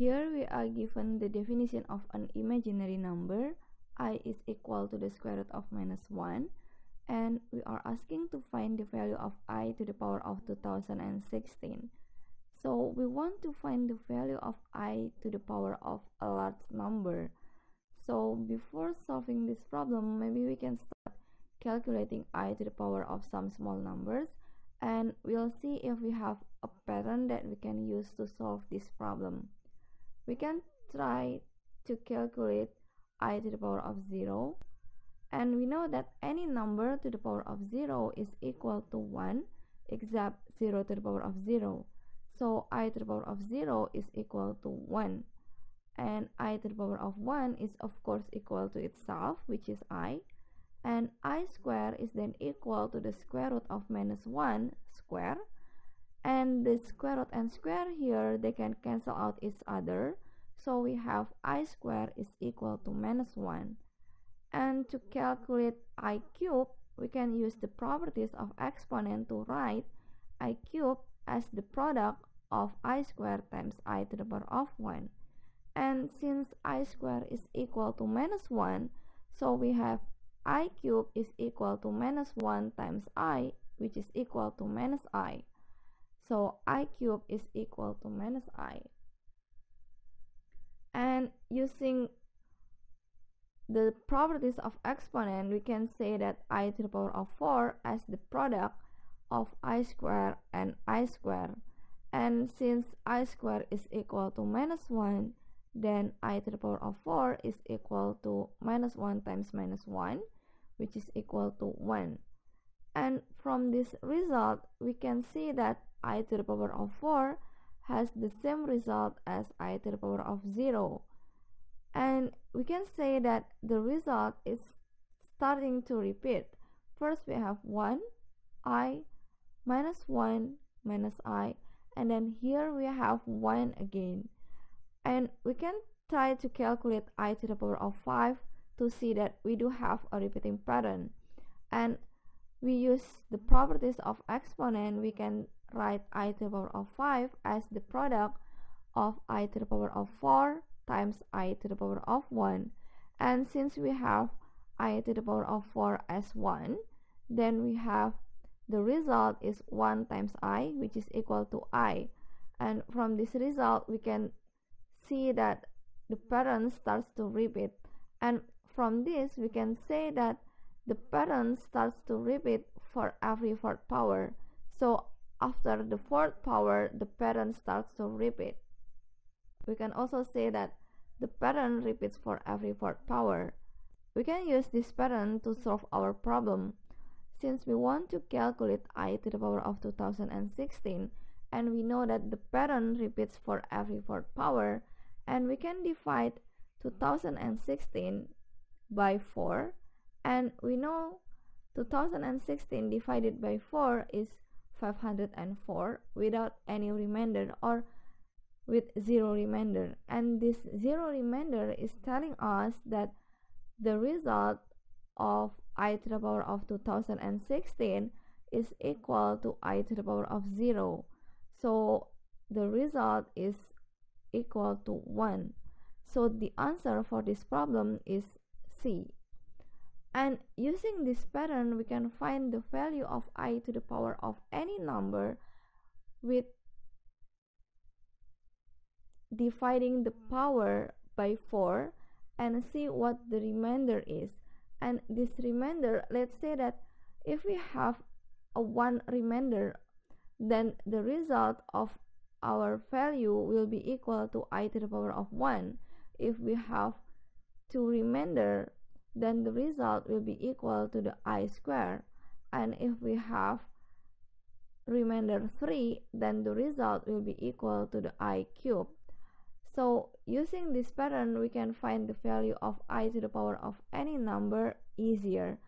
Here we are given the definition of an imaginary number i is equal to the square root of minus 1 and we are asking to find the value of i to the power of 2016. So we want to find the value of i to the power of a large number. So before solving this problem, maybe we can start calculating i to the power of some small numbers and we'll see if we have a pattern that we can use to solve this problem. We can try to calculate i to the power of 0 and we know that any number to the power of 0 is equal to 1 except 0 to the power of 0 so i to the power of 0 is equal to 1 and i to the power of 1 is of course equal to itself which is i. And i square is then equal to the square root of minus 1 square and the square root and square here they can cancel out each other so we have i square is equal to minus 1. And to calculate i cube, we can use the properties of exponent to write i cube as the product of i square times i to the power of 1. And since i square is equal to minus 1, so we have i cube is equal to minus 1 times i, which is equal to minus i. So i cube is equal to minus i. And using the properties of exponent we can say that i to the power of 4 as the product of i square and i square and since i square is equal to minus 1 then i to the power of 4 is equal to minus 1 times minus 1 which is equal to 1 and from this result we can see that i to the power of 4 has the same result as i to the power of 0 and we can say that the result is starting to repeat. First we have 1 i minus 1 minus i and then here we have 1 again. And we can try to calculate i to the power of 5 to see that we do have a repeating pattern. And we use the properties of exponent. We can write i to the power of 5 as the product of i to the power of 4 times i to the power of 1 and since we have i to the power of 4 as 1 then we have the result is 1 times i which is equal to i. And from this result we can see that the pattern starts to repeat. And from this we can say that the pattern starts to repeat for every fourth power so after the fourth power, the pattern starts to repeat. We can also say that the pattern repeats for every fourth power. We can use this pattern to solve our problem. Since we want to calculate i to the power of 2016 and we know that the pattern repeats for every fourth power and we can divide 2016 by 4 and we know 2016 divided by 4 is 504 without any remainder or with zero remainder. And this zero remainder is telling us that the result of i to the power of 2016 is equal to i to the power of 0 so the result is equal to 1 so the answer for this problem is C and using this pattern, we can find the value of i to the power of any number with dividing the power by 4 and see what the remainder is. And this remainder, let's say that if we have a 1 remainder, then the result of our value will be equal to i to the power of 1. If we have 2 remainder, then the result will be equal to the i square. And if we have remainder 3 then the result will be equal to the i cube. So using this pattern we can find the value of i to the power of any number easier